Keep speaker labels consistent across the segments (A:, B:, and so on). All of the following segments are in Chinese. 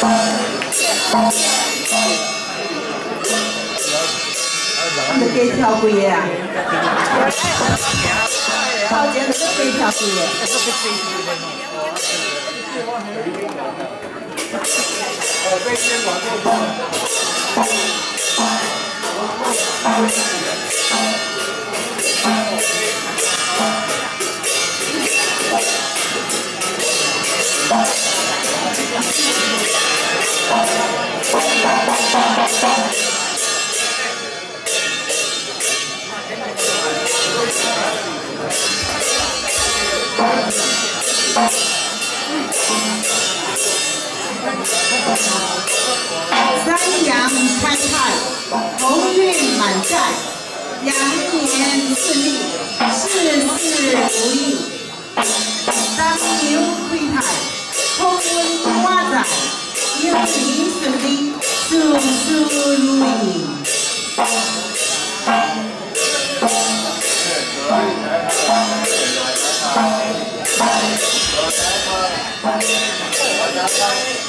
A: 他们给跳过耶？好姐妹都给跳过耶？我在先往。三阳开泰，鸿运满载，羊年顺利，事事如意。当牛开泰，空运发财，有钱顺利，事事如意。三阳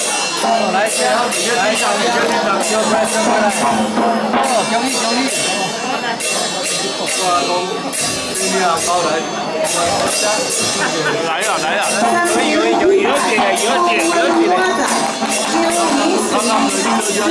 A: 知啊？摕着遮多遮多红包，天后即摆要互伊红包，今日咱的下市场也要互伊红包。
B: 有有去了爹啊！来先，来上来，上来，上来，上来，哦，恭喜恭喜！哇，公，今天啊，包来，来呀来呀，可以可以可以，有点有点有点。刚刚回去就要。